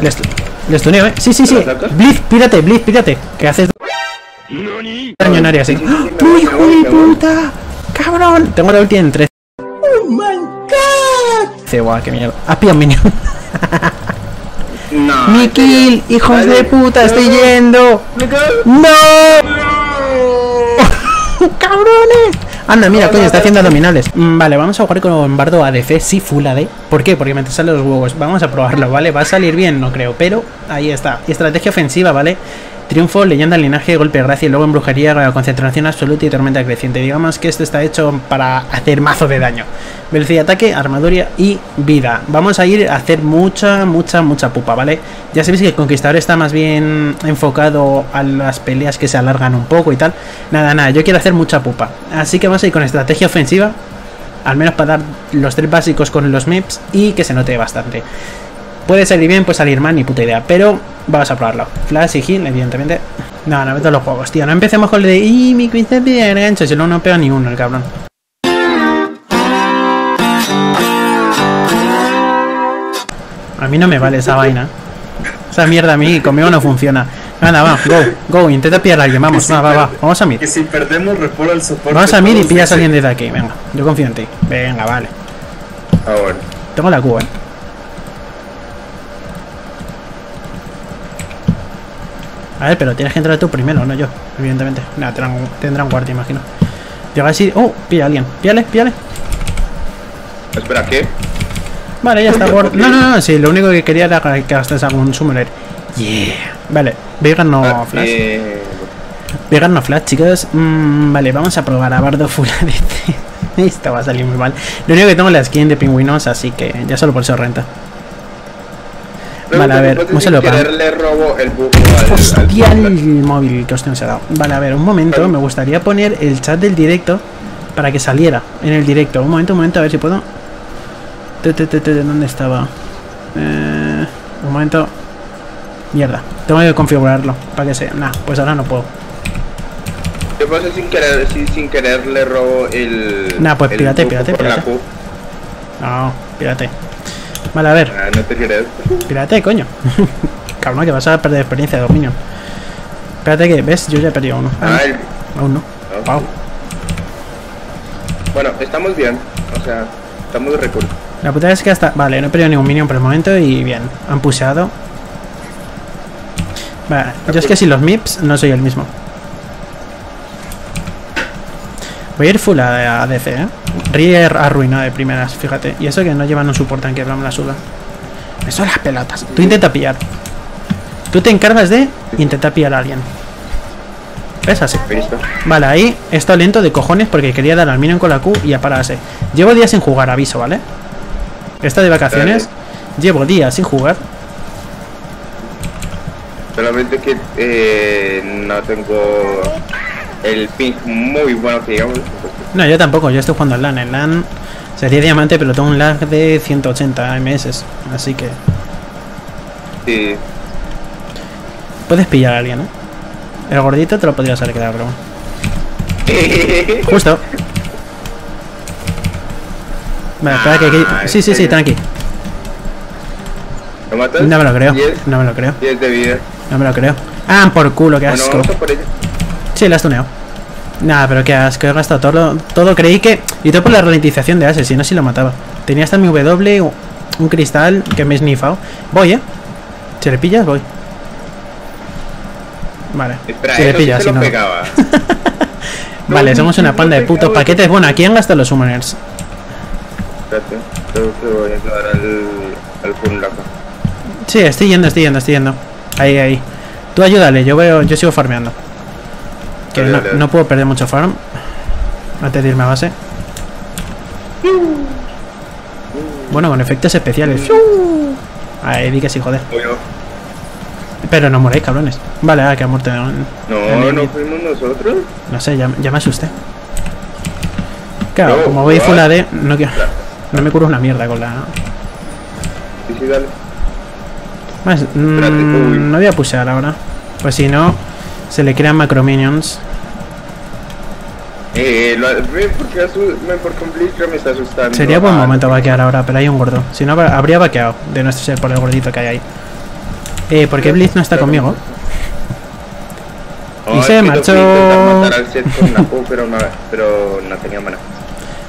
Les, les tuneo, eh. Sí, sí, sí. Blitz, pírate, Blitz, pírate. Que haces daño en área. Sí, ¡Tu hijo de puta! ¡Cabrón! Tengo la ulti en 3. ¡Oh my god! Dice, guau, qué mierda. Has pillado un minion. No. ¡Mi en serio. kill! ¡Hijos de puta! ¡Estoy yendo! ¡No! ¡Cabrones! Anda, mira, coño, está haciendo abdominales. Mm, Vale, vamos a jugar con Bardo ADC, sí, full AD. ¿Por qué? Porque me salen los huevos. Vamos a probarlo, ¿vale? Va a salir bien, no creo, pero ahí está. Estrategia ofensiva, ¿vale? Triunfo, leyenda, linaje, golpe, gracia y luego en brujería, concentración absoluta y tormenta creciente. Digamos que esto está hecho para hacer mazo de daño. Velocidad de ataque, armadura y vida. Vamos a ir a hacer mucha, mucha, mucha pupa, ¿vale? Ya sabéis que el conquistador está más bien enfocado a las peleas que se alargan un poco y tal. Nada, nada, yo quiero hacer mucha pupa. Así que vamos a ir con estrategia ofensiva. Al menos para dar los tres básicos con los MIPS y que se note bastante. Puede salir bien, puede salir mal, ni puta idea. Pero vamos a probarlo. Flash y heal, evidentemente. No, no meto los juegos, tío. No empecemos con el de. ¡Y mi Cristian pide gancho! Si no, no pega ni uno, el cabrón. A mí no me vale esa vaina. Esa mierda a mí conmigo no funciona. Anda, va, go, go, intenta pillar a alguien, vamos, va, va, va, vamos a mid. Que si perdemos, repora el soporte. Vamos a mid y pillas a alguien desde aquí, venga, yo confío en ti. Venga, vale. Ah, bueno. Tengo la Q, eh. A ver, pero tienes que entrar tú primero, no yo, evidentemente. Nada, tendrán, tendrán guardia, imagino. Llega así. Oh, pilla a alguien. Píale, píale. Espera, ¿qué? Vale, ya está. guard- No, no, no, sí, lo único que quería era que gastes algún summoner. Yeah. Vale, Veigar no Ah, flash. eh, Veigar no flash, chicos. Mm, vale, vamos a probar a Bardo Full ADC. Esto va a salir muy mal. Lo único que tengo es la skin de pingüinos, así que ya solo por eso renta. Vale, a ver, un saludo para- le robo el al... Hostia, al- el móvil que hostia se ha dado. Vale, a ver, un momento. Me gustaría poner el chat del directo para que saliera en el directo. Un momento, un momento, a ver si puedo. ¿Dónde estaba? Eh, un momento. Mierda, tengo que configurarlo para que sea. Nah, pues ahora no puedo. ¿Qué pasa sin querer, si sin querer le robo el... Nah, pues el la pírate. Q? No, pírate. Vale, a ver, Ah, no te quieres. pírate, coño. Cabrón, que vas a perder experiencia de dominio. Espérate que, ¿ves? Yo ya he perdido uno. Ah, el- Aún no. ah. Pau. Bueno, estamos bien. O sea, estamos de recurso. La puta es que hasta... Vale, no he perdido ningún minion por el momento y bien. Han puseado. Vale, yo es que sin los MIPS no soy el mismo. Voy a ir full a ADC, ¿eh? Rier arruinado de primeras, fíjate. Y eso que no llevan un tanque, pero me la suda. Me son las pelotas. Tú intenta pillar. Tú te encargas de intentar pillar a alguien. ¿Ves así? Vale, ahí estado lento de cojones porque quería dar al minion con la Q y a pararse. Llevo días sin jugar, aviso, ¿vale? Esta de vacaciones. Llevo días sin jugar. Solamente que eh, no tengo el ping muy bueno que digamos. No, yo tampoco, yo estoy jugando al LAN. El LAN sería diamante, pero tengo un lag de 180 ms. Así que Sí. puedes pillar a alguien, ¿eh? El gordito te lo podrías haber quedado, pero bueno. Justo. Vale, espera que aquí. Sí, sí, sí, tranqui. ¿Lo matas? No me lo creo. 10, No me lo creo. 10 de vida. No me lo creo. Ah, por culo, qué asco. Sí, la has tuneado. Nada, pero qué asco, he gastado todo. Todo creí que. Y todo por la ralentización de Ases, si no, si lo mataba. Tenía hasta mi W, un cristal que me he snifado. Voy, eh. Si le pillas, voy. Vale. Espera, si le pillas, sí si no. Vale, somos una panda de putos paquetes. Bueno, ¿a quién gastan los summoners? Espérate, creo que voy a entrar al, al. Sí, estoy yendo, estoy yendo, estoy yendo. Ahí, ahí. Tú ayúdale, yo veo, yo sigo farmeando. Que no, puedo perder mucho farm. Antes de irme a base. Bueno, con efectos especiales. Ahí di que sí, joder. Pero no moréis, cabrones. Vale, ah, que ha muerto. No, No, no fuimos nosotros. no sé, ya, ya me asusté. Claro, No, como voy full AD, no, quiero- no me curo una mierda con la. Sí, sí, dale. Más, mm, no voy a pushear ahora. Pues si no, se le crean macro minions. Eh, lo, ve porque me por completo me está asustando. Sería buen Ah, momento vaquear ahora, pero hay un gordo. Si no, habría vaqueado de no ser por el gordito que hay ahí. Eh, ¿por qué Blitz no está conmigo? No, Y se marchó. matar al set con la pero no, pero no tenía mana.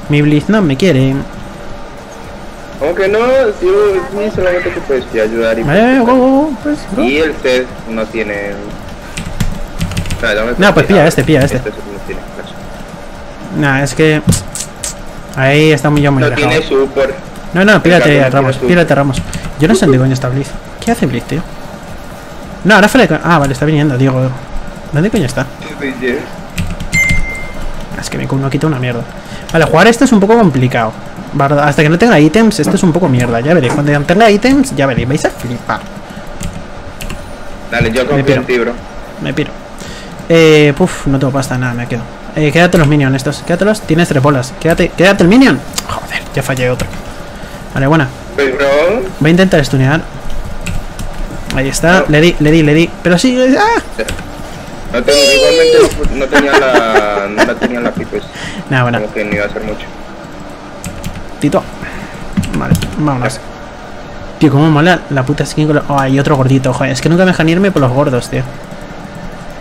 Mi Blitz no me quiere. Como que no, sí, solamente que puedes sí, ayudar y... Eh, go, go, go, pues, go. Y el set no tiene... No, pues pilla este, pilla este. tiene flash. Nah, es que. Ahí está muy yo muy No tiene. No, no, pírate no Ramos, tiene pírate Ramos. Yo no sé dónde coño está Blitz. ¿Qué hace Blitz, tío? No, ahora co- Ah, vale, está viniendo, Diego. ¿Dónde coño está? Es que mi Q no quita una mierda. Vale, jugar esto es un poco complicado. Hasta que no tenga ítems, esto es un poco mierda. Ya veréis, cuando tenga ítems, ya veréis, vais a flipar. Dale, yo confío en ti, bro. Me piro. Eh, puf, no tengo pasta, nada, me quedo. Eh, quédate los minions estos, quédatelos. Tienes tres bolas. Quédate, quédate el minion. Joder, ya fallé otro. Vale, buena. Voy a intentar stunear. Ahí está, No. le di, le di, le di. Pero sí, ¡ah! no tengo, igualmente no, no tenía la... No la tenía la pues... Nada, buena. Como que no iba a hacer mucho. Tito. Vale, vámonos. Tío, cómo mola la puta skin con los... Oh, hay otro gordito, joder. Es que nunca me dejan irme por los gordos, tío.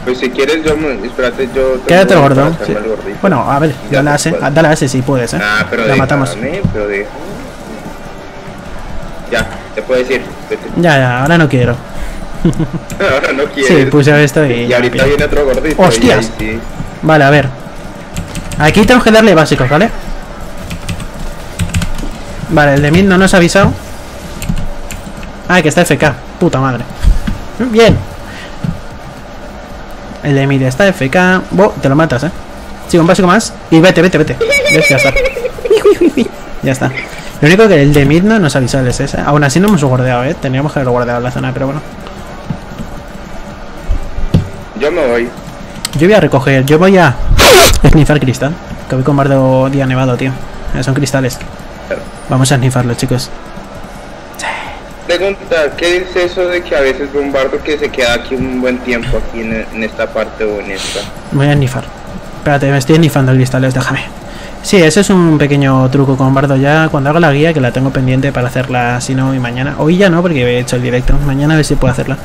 Pues si quieres, yo. Espérate, yo... Quédate gordo. sí. Bueno, a ver, dale a se ese. Dale a ese si puedes, eh. Ah, pero La matamos. pero. Ya, te puedes ir. Vete. Ya, ya, ahora no quiero. Ahora no quieres. Sí, puse esto y. Y ahorita viene otro gordito. ¡Hostias! y ahí sí. Vale, a ver. Aquí tenemos que darle básicos, ¿vale? Vale, el de mid no nos ha avisado. Ah, que está FK. Puta madre. Bien. El de mid está FK. Bo, te lo matas, eh. Sí, un básico más. Y vete, vete, vete. ¿Ves? Ya está. Ya está. Lo único que el de mid no nos avisado el SS. Aún así no hemos guardeado, eh. Teníamos que haberlo guardado en la zona, pero bueno. Yo me voy. Yo voy a recoger, yo voy a snifar cristal. Que voy con bardo día nevado, tío. Son cristales. Vamos a snifarlo, chicos. Pregunta, ¿qué es eso de que a veces veo un bardo que se queda aquí un buen tiempo aquí en, en esta parte o en esta? Voy a snifar. Espérate, me estoy snifando cristales, déjame. Sí, ese es un pequeño truco con bardo ya. Cuando haga la guía, que la tengo pendiente para hacerla, si no, hoy mañana. Hoy ya no, porque he hecho el directo. Mañana a ver si puedo hacerla.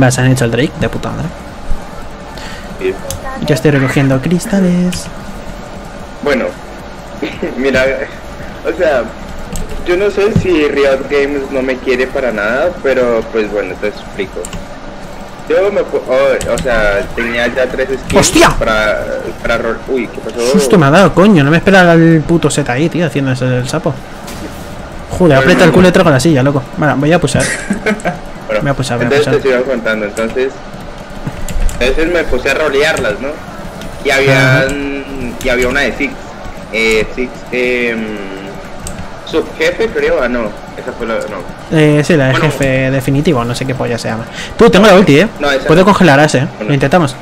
Va, se han hecho el Drake, de puta madre. Sí. Estoy recogiendo cristales. Bueno, mira, o sea, yo no sé si Riot Games no me quiere para nada, pero pues bueno, te explico. Yo me, oh, o sea, tenía ya tres skins ¡Hostia! para, para Uy, ¿qué pasó? Susto me ha dado, coño. No me esperaba el puto set ahí, tío, haciendo ese del sapo. Joder, aprieta el culo y trago la silla, loco. Vale, voy a pulsar. Bueno, voy a pulsar, voy a entonces te sigo contando, entonces, entonces me puse a rolearlas, ¿no? Y había, y había una de Six, eh, Six, eh, subjefe creo, ah no, esa fue la, no, Eh, sí, la de Bueno. jefe definitivo, no sé qué polla se llama. Tú, tengo la ulti, eh. No, esa Puedo no. congelar a ese, eh. Bueno. Lo intentamos.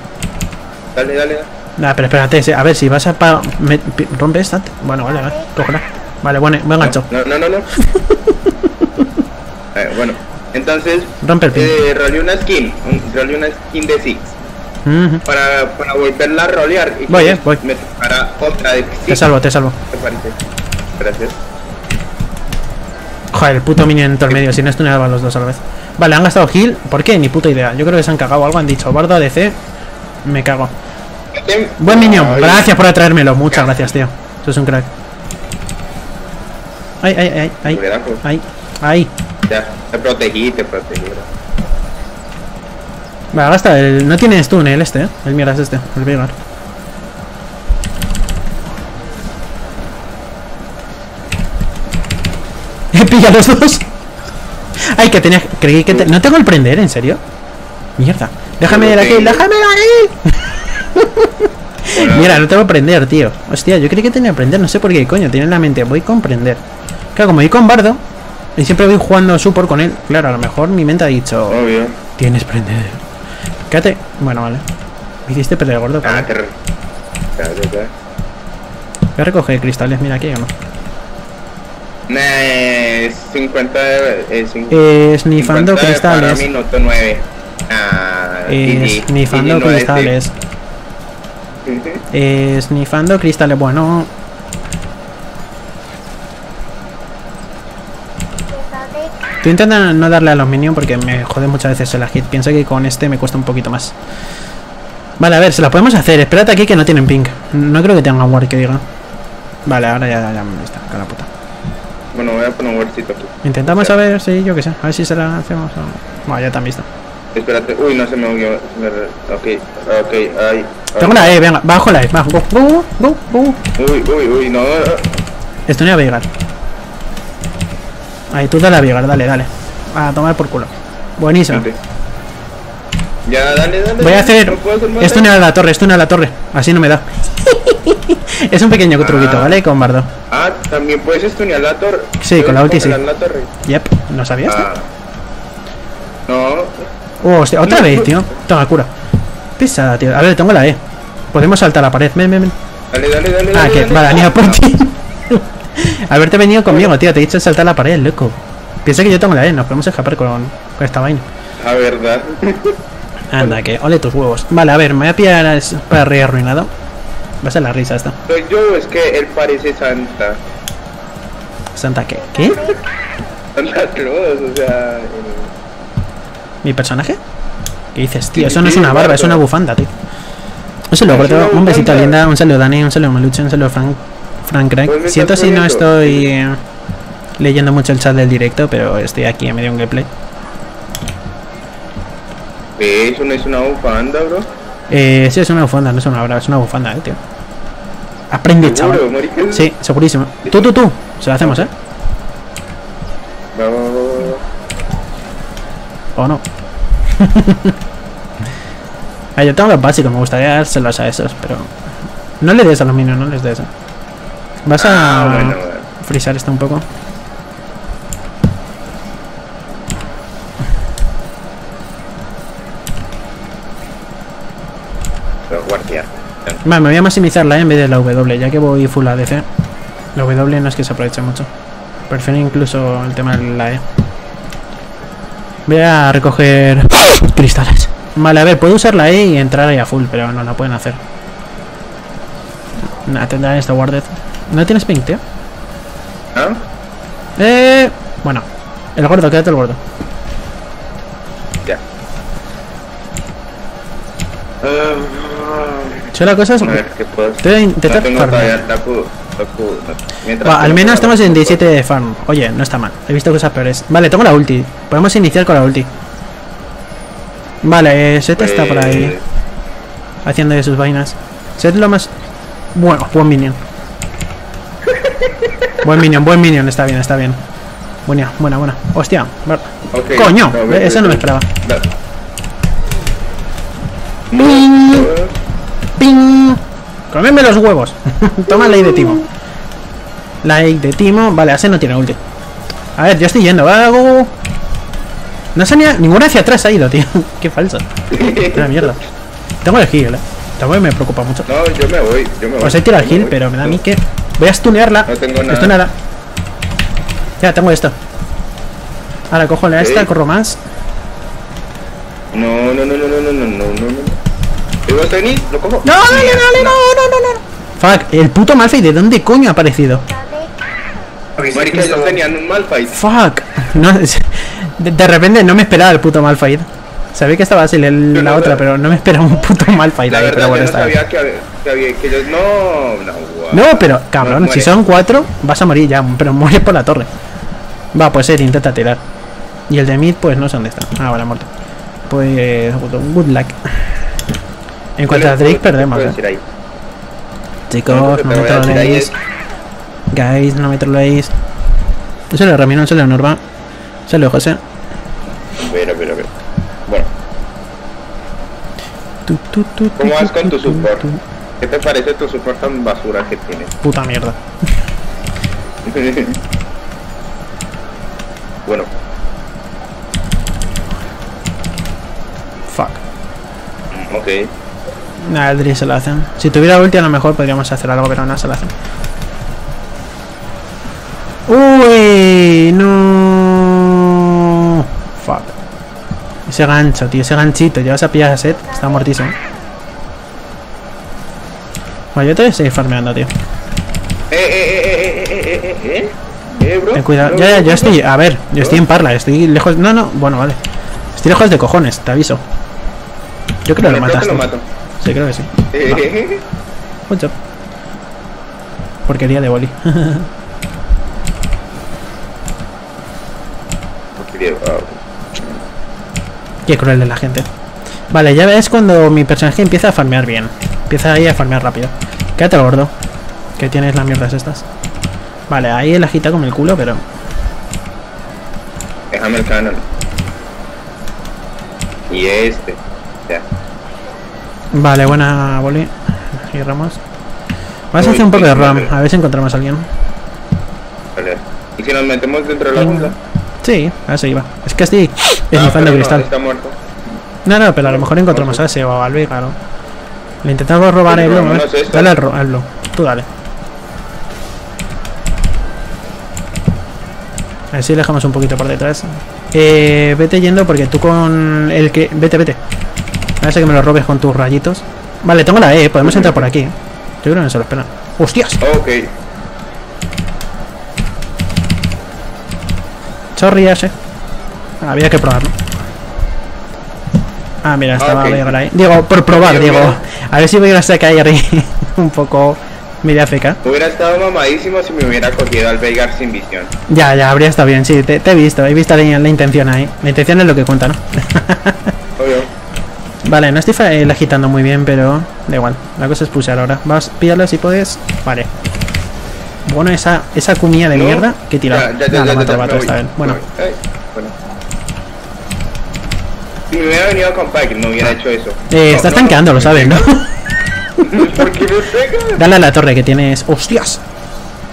dale, dale, Nah, pero espérate, a ver si vas a. pa- me- rompe esta. Bueno, vale, vale. Cógela. Vale, buen, buen gancho. no, no, no, no, Eh, bueno, entonces, Rompe el pin. eh, roleé una skin, roleé una skin de Six, Ujú. para, para volverla a rolear y Voy, eh, voy. me tocara otra de Te Six, salvo, te salvo. ¿te parece? Gracias. Joder, el puto minion en el medio, si no estuneaban los dos a la vez. Vale, han gastado heal. ¿Por qué? Ni puta idea. Yo creo que se han cagado algo. Han dicho, Bardo ADC. Me cago. Buen minion. Gracias por atraérmelo. Muchas gracias, tío. Eso es un crack. Ay, ay, ay, ay. Ay, ay. Ya, te protegí, te protegí, bro. Vale, gasta. El... No tiene stun el este, ¿eh? El mierda es este. El Vigor. Pilla los dos. Ay, que tenía. Creí que. te- No tengo el prender, ¿en serio? Mierda. Déjame de aquí, déjame de aquí. Mira, no tengo prender, tío. Hostia, yo creí que tenía prender, no sé por qué, coño. Tiene en la mente, voy con prender. Claro, como voy con Bardo. Y siempre voy jugando support con él. Claro, a lo mejor mi mente ha dicho. Obvio. Tienes prender. Quédate. Bueno, vale. Me hiciste perder gordo, Ah, te re- Claro, claro. Voy a recoger cristales, mira aquí o no. Es 50 eh, cin- Eh, snifando 50 cristales. Para minuto 9. Ah, Eh, snifando no es cristales. Eh, snifando cristales. Bueno, Estoy intentando no darle a los minions porque me jode muchas veces el hit. Pienso que con este me cuesta un poquito más. Vale, a ver, se la podemos hacer. Espérate aquí que no tienen ping. No creo que tengan ward que diga. Vale, ahora ya, ya, ya está, con la puta. Bueno, voy a poner un wordcito aquí. Intentamos a ver, sí, yo que sé. A ver si se la hacemos o... Bueno, ya te han visto. Espérate, uy, no se me se me Ok, ok, ay. Tengo la E, venga, bajo la E, bajo. Go, go, go. Uy, uy, uy, no. Esto no iba a llegar. Ahí, tú dale a Vigar, dale, dale. A tomar por culo. Buenísimo. Espérate. Ya, dale, dale. Voy a hacer. no Esto no a la torre, esto no a la torre. Así no me da. es un pequeño truquito, Ah. ¿vale? Con bardo. Ah, también puedes estunear la torre. Sí, con la ulti sí. La torre. Yep, ¿no sabías? Ah. No. Oh, hostia, otra vez, tío. Toma, cura. Pesada, tío. A ver, tengo la E. Podemos saltar la pared. Ven, ven, ven. Dale, dale, dale. Ah, que vale, ido por ti. Haberte venido conmigo, tío. Te he dicho saltar la pared, loco. Piensa que yo tengo la E. Nos podemos escapar con, con esta vaina. Ah, verdad. Anda, que ole tus huevos. Vale, a ver, me voy a pillar al para rey arruinado. Va a ser la risa esta. Soy yo, es que él parece Santa. Santa, ¿qué? ¿Qué? Santa Claus, o sea. el- ¿Mi personaje? ¿Qué dices, tío? Sí, Eso no es una barba, barba. es una bufanda, tío. Un saludo, una un besito linda, un saludo Dani, un saludo Maluche, un saludo Frank, Frank Crack. Pues Siento si no estoy eh, leyendo mucho el chat del directo, pero estoy aquí en medio de un gameplay. Ve, Eso no es una bufanda, bro. Eh, sí, es una bufanda, no es una barba, es una bufanda, eh, tío. Aprende, Seguro, chaval. marica. Sí, segurísimo. Tú, tú, tú. Se lo hacemos, ¿eh? Va, va, va, va, va. ¿O no? ah, yo tengo los básicos, me gustaría dárselos a esos, pero... No le des a los minions, no les des. eh. Vas a Ah, bueno, bueno. frisar esto un poco. Pero guardia. Vale, me voy a maximizar la E en vez de la W, ya que voy full ADC. La W no es que se aproveche mucho. Prefiero incluso el tema de la E. Voy a recoger cristales. Vale, a ver, puedo usar la E y entrar ahí a full, pero no la pueden hacer. Nah, tendrán esta guarded. ¿No tienes ping, tío? ¿Ah? Eh. Bueno, el gordo, quédate el gordo. Ya. Ah, Si la cosa es. a ver, ¿qué puedo hacer? Te voy a intentar no farmear. taku, taku, no. Mientras Va, al menos estamos en 17 de farm. Oye, no está mal. He visto cosas peores. Vale, tengo la ulti. Podemos iniciar con la ulti. Vale, eh, Set está por ahí Pues, haciendo de sus vainas. Set lo más. Bueno, buen minion. Buen minion, buen minion. Está bien, está bien. Buena, buena, buena. Hostia. va- ok, Coño, eso ve, no me esperaba. Da- ¡Ping! ¡Comedme los huevos! Toma la ley de Timo. La ley de Timo. Vale, ese no tiene ulti. A ver, yo estoy yendo. Va, go, go, go. No se ni ninguna hacia atrás ha ido, tío. Qué falso. Una mierda. Tengo el heal, eh. Tampoco me preocupa mucho. No, yo me voy, yo me voy. Pues hay tira el heal, pero me da a mí que. Voy a stunearla. No tengo nada. Ya, tengo esto. Ahora cojo la esta, corro más. No, no, no, no, no, no, no, no, no, ¿Lo cojo? No, dale, dale, no, no, no, no. Fuck, el puto Malphite, ¿de dónde coño ha aparecido? Marica, ellos tenían un mal fight. Fuck. No, de, de repente no me esperaba el puto Malphite. Sabía que estaba así la no, otra, pero no me esperaba un puto Malphite ahí, pero bueno, yo no está bien. sabía que había, que había, que ellos no, no, guau. No, pero cabrón, si son cuatro, vas a morir ya, pero mueres por la torre. Va, pues Ed, intenta tirar. Y el de mid, pues no sé dónde está. Ah, vale, muerto. Pues, good luck. En cuanto a Drake, perdemos. Eh. Chicos, no me troleéis. Guys, no me troleéis. Un saludo Ramiro, un saludo Norma. Saludo José. Pero, pero, pero. Bueno, Tu, tu, tu, ¿cómo vas con tu support? ¿Qué te parece tu support tan basura que tienes? Puta mierda. bueno, Fuck. ok. Nah, el Drill se lo hacen. Si tuviera ulti a lo mejor podríamos hacer algo, pero no se lo hacen. Uy, no. Fuck. Ese gancho, tío, ese ganchito. Llevas a pillar a set. Está muertísimo. Bueno, yo te voy a seguir farmeando, tío. Eh, eh, eh, eh, eh, eh, eh, eh, Eh, bro. Ten cuidado. Ya, ya, yo estoy. A ver, yo estoy en parla, estoy lejos. No, no, bueno, vale. Estoy lejos de cojones, te aviso. Yo creo que lo Bueno, Sí, creo que sí. Eh, Good job. Porquería de boli. Qué cruel de la gente. Vale, ya ves cuando mi personaje empieza a farmear bien. Empieza ahí a farmear rápido. Quédate gordo. Que tienes las mierdas estas. Vale, ahí él agita con el culo, pero... Déjame el canon. Y este. Ya. Vale, buena boli. Y Ramos. Vamos a hacer un poco de ram, a ver si encontramos a alguien. Vale. ¿Y si nos metemos dentro de la jungla? Sí, a eso iba. Es que estoy Ah, esnifando no, cristal. está muerto. No, no, pero a lo mejor encontramos a ese o al Veiga, ¿no? Le intentamos robar el blue, no esto. Dale al, ro- al blue. Tú dale. A ver si le dejamos un poquito por detrás. Eh, vete yendo porque tú con el que... Vete, vete. A ver si que me lo robes con tus rayitos. Vale, tengo la E, podemos entrar por aquí. Yo creo que no se lo esperan. ¡Hostias! Ok. Sorry, ese. Había que probarlo. Ah, mira, estaba ok. Veigar ahí. Digo, por probar, bien. A ver si Veigar se cae ahí un poco media feca. Hubiera estado mamadísimo si me hubiera cogido al Veigar sin visión. Ya, ya, habría estado bien, sí, te, te he visto, he visto la, la intención ahí. La intención es lo que cuenta, ¿no? Obvio. Vale, no estoy eh, agitando muy bien, pero da igual. La cosa es pulsar ahora. Vas, píllalo si puedes. Vale. Bueno, esa, esa cumilla de No. mierda que tira. Ya, ya, vato esta vez. Bueno. Si me hubiera venido con Pike, no hubiera hecho eso. eh, No, estás no, tanqueando, lo sabes, ¿no? ¿Por qué me? Dale a la torre que tienes. ¡Hostias!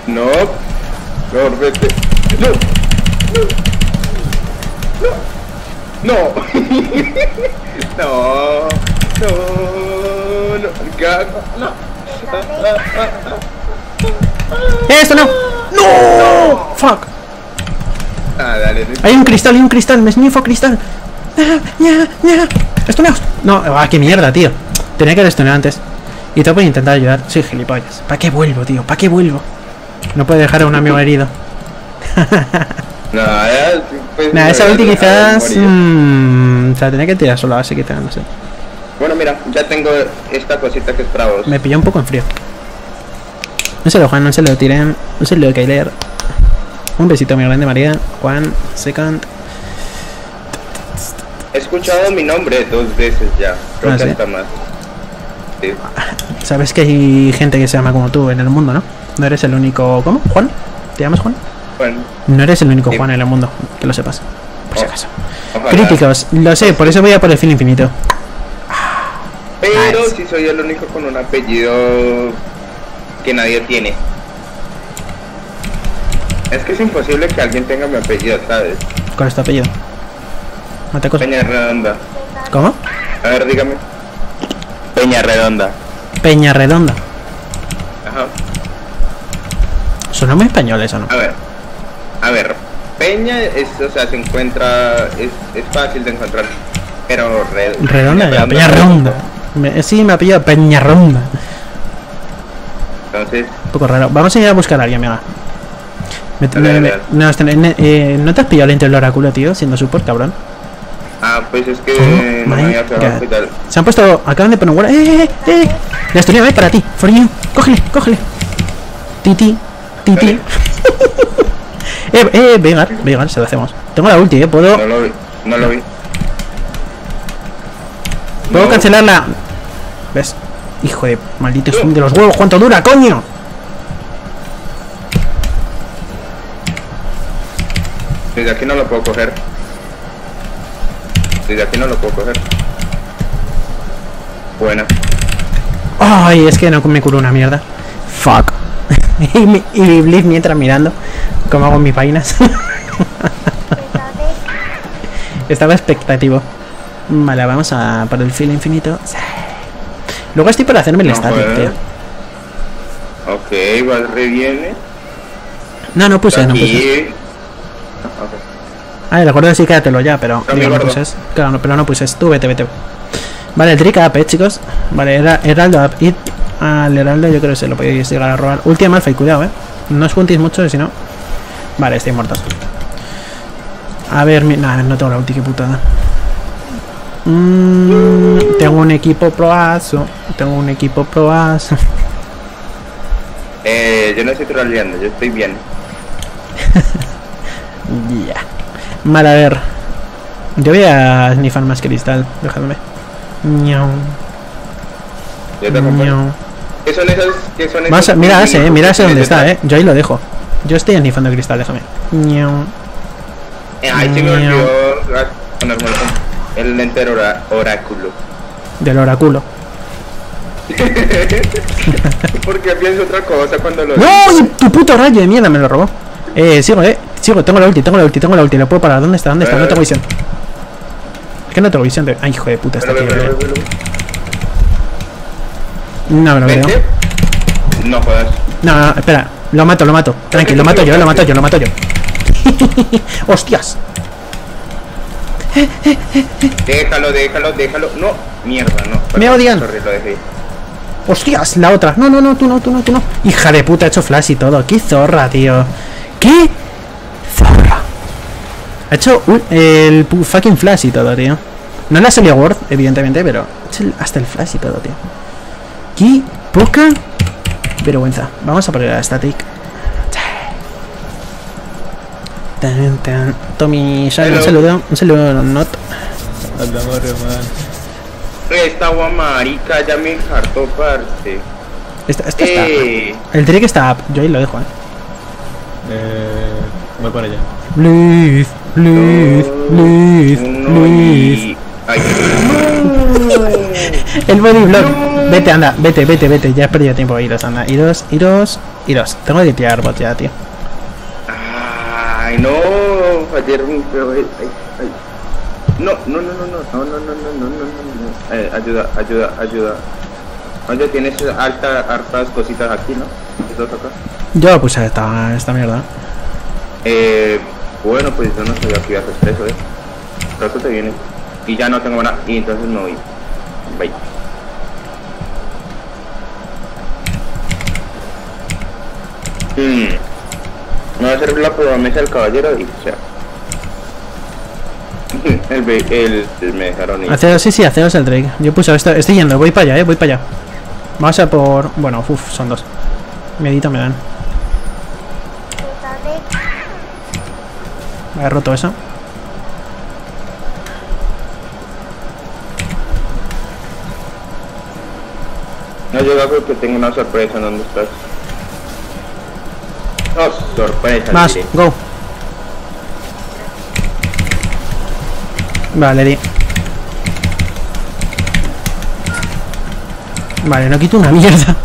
No. No, vete. No. No. No. No. No. No. Gago. No. ¡Esto no! ¡No! ¡Fuck! Ah, dale. dale. Hay un cristal, hay un cristal, me snifo cristal. Ña. Estuneaos. No, ah, qué mierda, tío. Tenía que haber estuneado antes. Y te voy a intentar ayudar. Sí, gilipollas. ¿Para qué vuelvo, tío? ¿Para qué vuelvo? No puede dejar a un amigo herido. No, pues, Nada, esa ulti quizás. Mmm, se la tenía que tirar solo, así que no sé. Bueno, mira, ya tengo esta cosita que es para vos. Me pilló un poco en frío. No se lo Juan, no se lo tiren. No se lo Kyler. Un besito muy grande, María. Juan, second. He escuchado mi nombre dos veces ya. Creo Ah, que ¿sí? hasta más. Sí. Sabes que hay gente que se llama como tú en el mundo, ¿no? No eres el único. ¿Cómo? ¿Juan? ¿Te llamas Juan? Bueno, No eres el único Sí. Juan en el mundo, que lo sepas. Por si Oh, acaso. ojalá. Críticos, lo sé, por eso voy a por el fin infinito. Pero Nice. si soy el único con un apellido que nadie tiene. Es que es imposible que alguien tenga mi apellido, ¿sabes? ¿Cuál es tu apellido? Cosa. Peña Redonda. ¿Cómo? A ver, dígame. Peña Redonda. Peña Redonda. Ajá. Suena muy español eso, ¿no? A ver. A ver. Peña es, o sea, se encuentra, es, es fácil de encontrar. Pero red, Redonda, ya, Peña Redonda. Me- sí, me apellido Peña Redonda. Entonces, Un poco raro. Vamos a ir a buscar a alguien, amiga. Me- me- no, este- eh, ¿no te has pillado el intro del oráculo, tío? Siendo support, cabrón. ah, pues es que Oh no había y tal. Se han puesto. Acaban de poner guarda. ¡Eh, eh, eh! La estonia va para ti. For you. Cógele, cógele. Titi. Titi. Eh, eh, Vegar. Vegar, se lo hacemos. Tengo la ulti, eh. Puedo, No lo vi, no lo vi. puedo No. cancelarla. ¿Ves? Hijo de maldito swing de los huevos. ¿Cuánto dura, coño? Desde aquí no lo puedo coger. Desde aquí no lo puedo coger. Buena. Ay, es que no me curó una mierda. Fuck. y, mi- y Blitz mientras mirando cómo hago mis vainas. Estaba expectativo. Vale, vamos a por el filo infinito. Luego estoy por hacerme el No, static, tío. Ok, va, reviene. No, no puse, no puse. Ah. Ah, el acuerdo sí quédatelo ya, pero No, mi digo, no gordo. puses. Claro, no, pero no puses. Tú vete, vete. Vale, trick up, eh, chicos. Vale, era Heraldo up. Y al Heraldo yo creo que se lo podéis llegar a robar. Última Malphite, cuidado, eh. No os juntéis mucho, si no. Vale, estoy muertos. A ver, mi... Nah, no tengo la ulti, qué putada. Mm, tengo un equipo proazo. Tengo un equipo proazo. Eh, yo no estoy troleando, yo estoy bien. Ya. Vale, a ver. Yo voy a snifar más cristal. Déjame. Ñau, Yo te acompaño. ¿Qué son esos? ¿Qué son esos? Vas a- mira ese, eh, mira ese donde está, eh. Yo ahí lo dejo. Yo estoy snifando cristal, déjame. Ñau. Eh, Ay, se me olvidó el- lente ora- oráculo. Del oráculo. Porque pienso otra cosa cuando lo ¡No! Tu puto rayo de mierda me lo robó. Eh, sigo, eh. Sigo, tengo la ulti, tengo la ulti, tengo la ulti. Lo puedo parar. ¿Dónde está? ¿Dónde está? No tengo visión. Es que no tengo visión de. Ay, hijo de puta, está aquí. No me lo. ¿Vente? No jodas. No, no, espera. Lo mato, lo mato. Tranqui, lo mato yo, lo mato yo, lo mato yo. ¡Hostias! Déjalo, déjalo, déjalo. No, mierda, no. Me odian. sorry, lo dejé. ¡Hostias! La otra. No, no, no, tú no, tú no, tú no. Hija de puta, ha hecho flash y todo. ¡Qué zorra, tío! ¿Qué? Zorra. Ha hecho el fucking flash y todo, tío. No le ha salido Word, evidentemente, pero ha hecho hasta el flash y todo, tío. ¡Qué poca vergüenza! Vamos a poner a static. Tan, tan. Tommy, Shine, un saludo. Un saludo, not. Esta agua marica ya me hartó, parce. Esta, esta está. Eh, El trick está up. Yo ahí lo dejo, eh. Eh, voy para allá. Please, please, please, please. Ay, El body block. Vete, anda, vete, vete, vete. Ya he perdido tiempo. Iros, anda. Iros, iros, iros. Tengo que tirar bot ya, tío. ay, no. Ayer pegó el- ay, ay. No, no, no, no, no, no, no, no, no, no, no, no. Eh, ayuda, ayuda, ayuda. Oye, tienes alta, hartas cositas aquí, ¿no? Acá. Yo puse esta, esta mierda. Eh, bueno, pues yo no sabía que ibas a hacer eso, ¿eh? Rato te viene. Y ya no tengo nada. Y entonces me voy. Bye. Hmm. Me va a hacer la promesa del caballero y o sea. el, el, el me dejaron ir. Haceos, sí, sí, haceos el Drake. Yo puse esto, estoy yendo, voy para allá, eh, voy para allá. Vamos a por. Bueno, uff, son dos. Miedito me dan. He roto eso. No llega porque tengo una sorpresa en dónde estás. Oh, sorpresa. Más, go. Vale, di. Vale, no quito una mierda.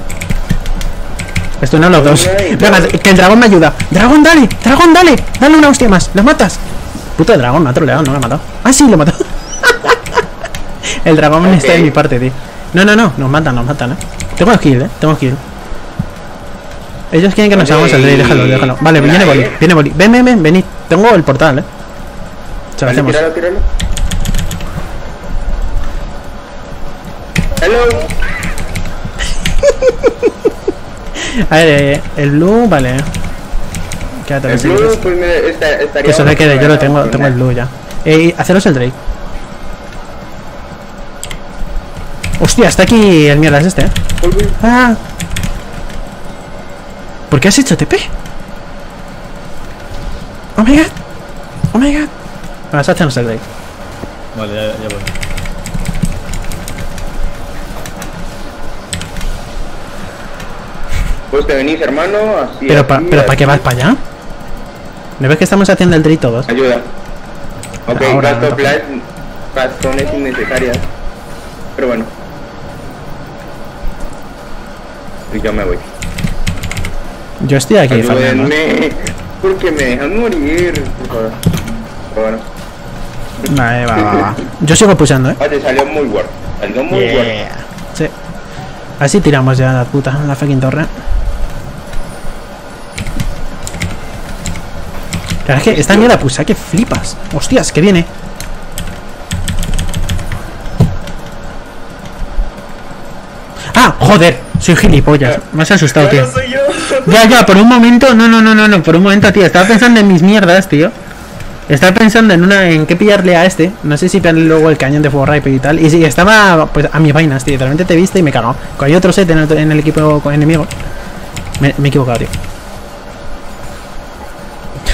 Esto no los dos. Venga, que el dragón me ayuda. Dragón, dale, dragón, dale. Dale una hostia más. ¿Lo matas? Puto dragón, me ha troleado, no lo ha matado. Ah, sí, lo mató. el dragón está en mi parte, tío. No, no, no, nos matan, nos matan, eh. Tengo kill, eh. Tengo kill. Ellos quieren que nos hagamos el rey, déjalo, déjalo. Vale, viene Boli, viene Boli. Ven, ven, ven, venid. Tengo el portal, eh. Se lo Vale, hacemos. tíralo, tíralo. Hello. A ver, eh, el blue, vale. Quédate El blue, pues mira, está, estaría Que eso se bueno quede, yo lo tengo, tengo el blue ya. Eh, haceros el Drake. Hostia, está aquí el mierda es este, eh. Ah. ¿Por qué has hecho TP? Oh my god. Oh my god. Vamos a hacernos el Drake. Vale, ya, ya voy. Pues te venís, hermano, así. Pero, así, pa- pero ¿para así. qué vas para allá? ¿No ves que estamos haciendo el Drake todos? Ayuda. Ok, Ahora, gasto no. razones innecesarias. Pero bueno. Y yo me voy. Yo estoy aquí. Ayúdenme. Porque me dejan morir. bueno. Vale, va, va, va. Yo sigo pulsando, eh. Oye, salió muy bueno. Salió muy bueno. Yeah. Sí. Así tiramos ya la puta, la fucking torre. Claro, es que esta mierda pulsa que flipas. Hostias, que viene. ¡Ah! ¡Joder! Soy gilipollas. Me has asustado, tío. no soy yo. Ya, ya, por un momento. No, no, no, no, no. Por un momento, tío. Estaba pensando en mis mierdas, tío. Estaba pensando en una en qué pillarle a este. No sé si pillarle luego el cañón de fuego rápido y tal. Y sí, estaba pues a mis vainas, tío. Literalmente te viste y me cagó. Hay otro set en el, en el equipo enemigo. Me, me he equivocado, tío.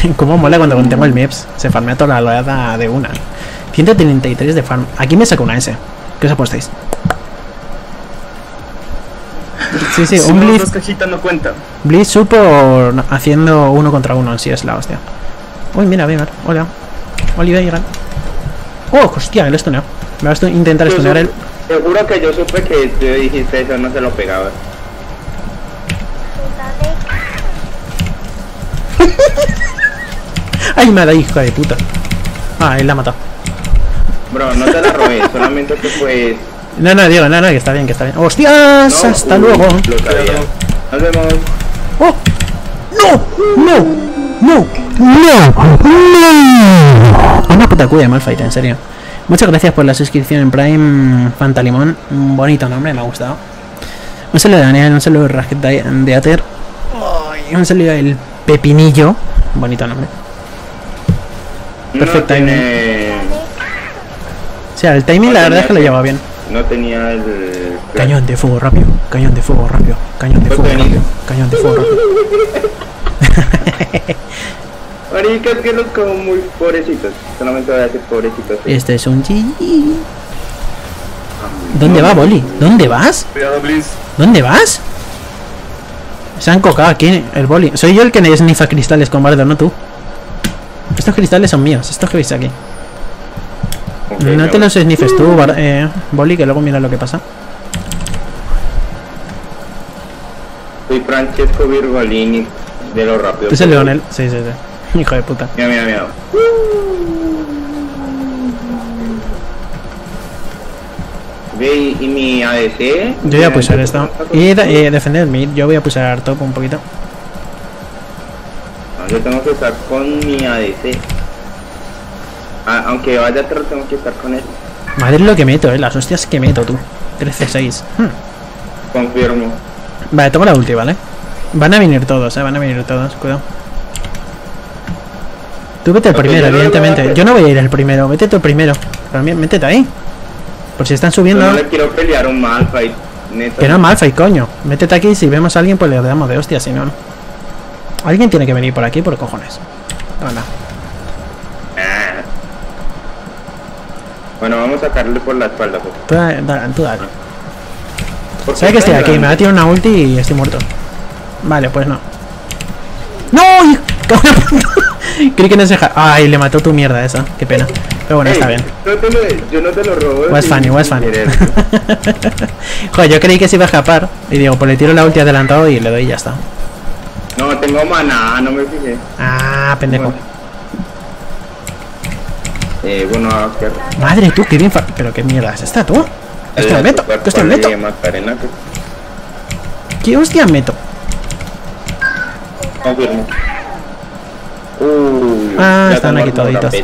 Cómo mola cuando tengo el MIPS. Se farmea toda la oleada de una. 133 de farm. Aquí me saco una S. ¿Qué os apostáis? Sí, sí, Si un Blitz, dos cajitas no cuentan. Blitz Support haciendo uno contra uno. Sí, es la hostia. Uy, mira, Weimar. Hola. Oliver. Oh, hostia, el estuneo. Me vas a intentar estunear supe- él. Seguro que yo supe que tú dijiste eso, no se lo pegaba. ¡Ay, me da hija de puta! Ah, él la ha matado. Bro, no te la robé, solamente que pues... No, no, digo, no, no, que está bien, que está bien. ¡Hostias! No, ¡Hasta uy, luego! Nos vemos. ¡Oh! ¡No! ¡No! ¡No! ¡No! ¡No! Una puta cuya de Malfight, en serio. Muchas gracias por la suscripción en Prime Fantalimón. Un bonito nombre, me ha gustado. Un saludo de Daniel, un saludo de Rasket de Ater. Ay, Un saludo del Pepinillo. Bonito nombre. Perfecto, No tiene... O sea, el timing la verdad es que lo lleva bien. No tenía el... Cañón de fuego rápido, cañón de fuego rápido, cañón de fuego rápido, cañón de fuego rápido. Marica, es que los como muy pobrecitos. Solamente voy a decir pobrecitos. Este es un GG. ¿Dónde va, Boli? ¿Dónde vas? Cuidado, please. ¿Dónde vas? Se han cocado aquí el Boli. Soy yo el que snifa cristales con bardo, no tú. Estos cristales son míos, estos que veis aquí. No te los snifes tú, eh, Boli, que luego mira lo que pasa. Soy Francesco Virgolini de lo rápido. Tú eres el Leonel. Sí, sí, sí. Hijo de puta. Mira, mira, mira. Ve, y mi ADC. Yo voy a pulsar esto. Y eh, defender mid. Yo voy a pulsar top un poquito. No, yo tengo que estar con mi ADC. Ah, aunque vaya atrás, tengo que estar con él. Madre lo que meto, eh. Las hostias que meto tú. 13-6. Hmm. Confirmo. Vale, tomo la ulti, ¿vale? Van a venir todos, eh. Van a venir todos. Cuidado. Tú vete el primero, yo a evidentemente. Yo no voy a ir el primero. Vete tú el primero. También, métete ahí. Por si están subiendo. no le quiero pelear un Malphite. Neta. Que no, Malphite, coño. Métete aquí. Si vemos a alguien, pues le damos de hostia. Si no, no. Alguien tiene que venir por aquí por cojones. Anda. Ah. Bueno, vamos a sacarle por la espalda. Pues. Tú dale, tú dale. ¿Por qué Sabe que estoy aquí, me va a tirar una ulti y estoy muerto. Vale, pues no. ¡No! Creí que no se deja. Ay, le mató tu mierda esa. Qué pena. Pero bueno, está bien. no te lo- yo no te lo robo. Was funny, was funny. Joder, yo creí que se iba a escapar. Y digo, pues le tiro la ulti adelantado y le doy y ya está. No, tengo maná, no me fijé. Ah, pendejo. Bueno. Eh, bueno, a ver. Madre tú, qué bien. fa- Pero qué mierda es esta tú. Es meto, es meto. Que ¿Qué hostia meto? confirmo. Uy, Ah, están aquí toditos.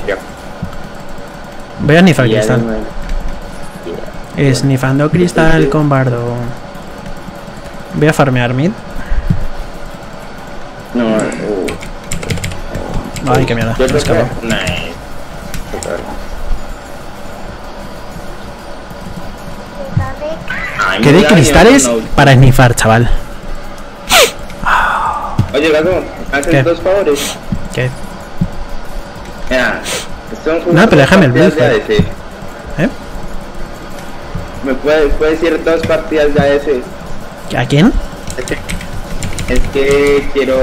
Voy a snifar cristal. Snifando cristal con bardo. Voy a farmear mid. No, uh, Ay, qué mierda. Me escapó. que... Nice. Total. Ay, Que de mira, cristales no- para snifar, chaval. Oye, Gato, haces dos favores. ¿Qué? Mira, No, pero déjame el blue. ¿Eh? ¿Me puedes, puedes decir dos partidas de ADC? ¿A quién? Es que, es que quiero,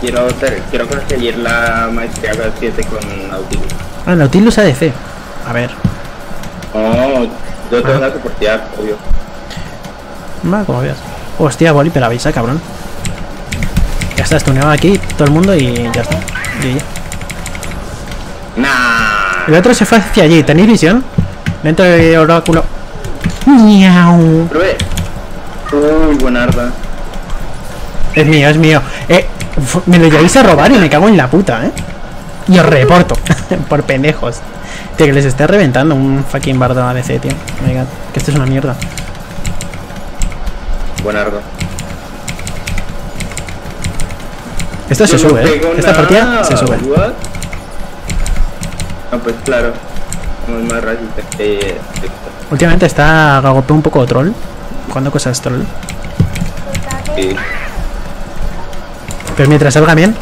quiero, quiero conseguir la maestría 7 con Nautilus. Ah, Nautilus ADC. A ver. Oh, yo te Ah. voy a soportear, obvio. Va, como veas. Hostia, Boli, pero avisa, cabrón. Ya está estuneado aquí todo el mundo y ya está. GG. Nah. El otro se fue hacia allí. ¿Tenéis visión? Dentro del oráculo. Miau. Uy, buenarda. Es mío, es mío. Eh, me lo lleváis a robar y me cago en la puta, eh. Y os reporto. Por pendejos. Tío, que les esté reventando un fucking bardo ADC, tío. Oh my God, que esto es una mierda. Buenardo. Esto se no sube, ¿eh? Esta partida se sube. what? No, pues claro. Es más racista que esto. Últimamente está Gagope un poco troll. Jugando cosas troll. Sí. Pero mientras salga bien.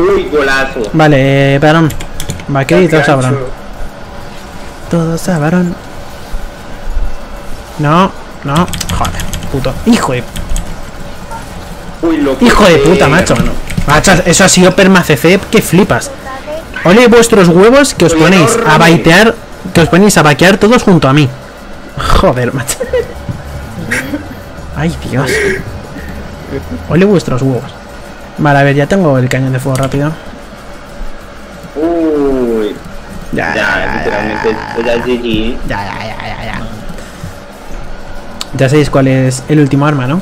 Uy, golazo. Vale, eh, varón. Vaquerito Gancho. sabrón. Todos sabrón. No, no. Joder, puto. Hijo de. Uy. Hijo de puta, macho. hermano. Macho, eso ha sido permacc que flipas. Ole vuestros huevos que os ponéis enorme. a baitear. Que os ponéis a vaquear todos junto a mí. Joder, macho. Ay, Dios. Ole vuestros huevos. Vale, a ver, ya tengo el cañón de fuego rápido. Uy. Ya, Ya, ya, ya, literalmente. ya. Ya, ya, ya, ya, ya. Sabéis cuál es el último arma, ¿no?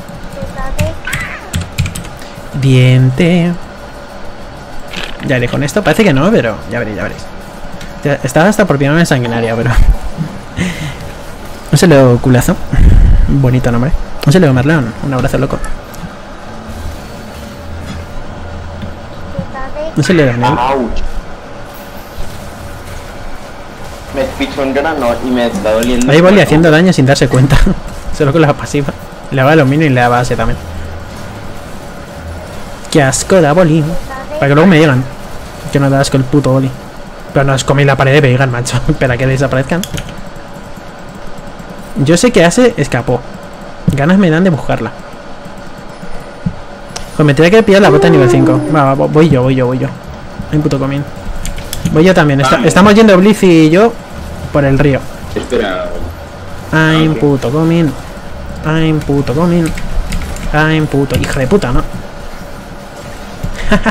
Diente. Ya iré con esto. Parece que no, pero ya veréis, ya veréis. Estaba hasta por pillarme sanguinaria, pero. Un saludo culazo. Bonito nombre. Un saludo Marleón. Un abrazo loco. Un saludo Daniel. Ouch. Me pichó un grano y me está doliendo. Ahí Boli haciendo daño sin darse cuenta. Solo con la pasiva. Le daba aluminio y le daba base también. Qué asco da Boli. Para que luego me digan que no da asco el puto Boli. Pero no os coméis la pared de Veigar, macho. Espera que desaparezcan. Yo sé que hace escapó. Ganas me dan de buscarla. Pues me tendría que pillar la bota de nivel 5. Va, va, voy yo, voy yo, voy yo. Hay puto comín. Voy yo también. Está- estamos yendo Blitz y yo por el río. Espera. I'm ok. puto coming. I'm puto coming. I'm puto. Hija de puta, ¿no?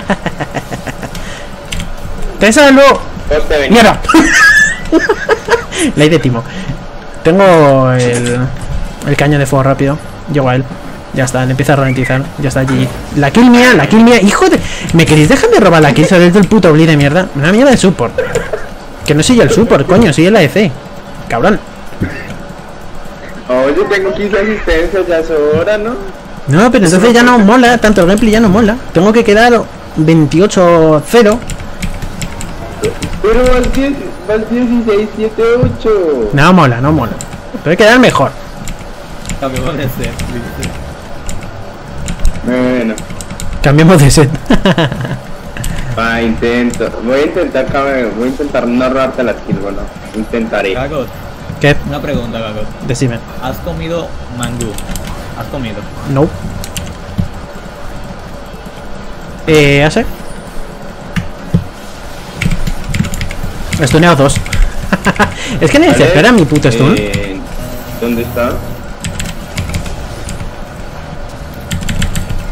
¡Pésalo! Hostia, venga. ¡Mierda! Ley de timo. Tengo el, el caño de fuego rápido. Llego a él. Ya está, le empieza a ralentizar. Ya está allí. La kill mía, la kill mía. ¡Hijo de! ¿Me queréis dejar de robar la kill? Sois del puto bleed de mierda. Una mierda de support. Que no soy yo el support, coño, soy el AEC. Cabrón. Oye, tengo 15 asistencias, ya es hora, ¿no? No, pero entonces ya no mola, tanto el gameplay ya no mola. Tengo que quedar 28-0. Pero vas 10, vas 16, 7, 8. No mola, no mola. Tengo que quedar mejor. Bueno, Cambiemos de set. va, intento. Voy a intentar, cabrón, voy a intentar no robarte la kill, bueno. Intentaré. Gagot, ¿Qué? una pregunta, Gagot. Decime. ¿Has comido mangú? ¿Has comido? No. Eh, ¿hace? Stuneado dos. es que me Vale, desespera mi puto stun. eh, ¿Dónde está?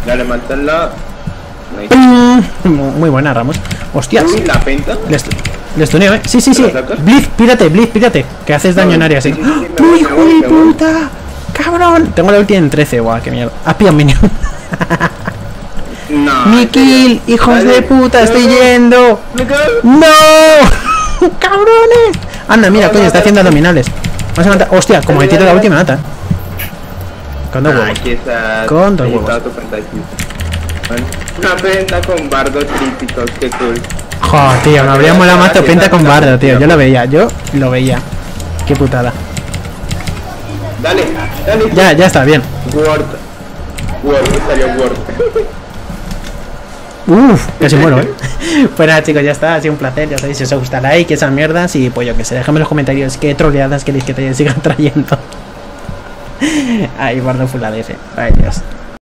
Dale. Nice. Mm, Muy buena, Ramos. Hostias. La penta. Le, estu- le stuneo, eh. Sí, sí, sí. Blitz, pírate, Blitz, pírate. Que haces daño en área así. sí, sí, sí, me ¡Uy, voy, hijo de puta! ¡Cabrón! Tengo la ulti en 13, guau, qué mierda. Has pillado minion. No. ¡Mi kill! ¡Hijos de puta! ¡Estoy yendo! no. ¡Cabrones! Anda, mira, coño, está haciendo abdominales. Vas a matar. ¡Hostia! Como me tiro la ulti me mata. Con dos Ah, huevos. aquí está. Con dos huevos. tu. Bueno, Una penta con bardos críticos, qué cool. Joder, tío, me habría molado más penta con bardo, tío. Yo lo veía, yo lo veía. Qué putada. Dale, dale. Ya, ya está, bien. Word. Word, salió Word. Uf, casi muero, eh. pues nada, chicos, ya está. Ha sido un placer. Ya sabéis, si os gusta like, esas mierdas. Y pues yo que sé, dejadme en los comentarios qué troleadas queréis que te sigan trayendo. Ahí, guardo full ADF. Ay, Dios.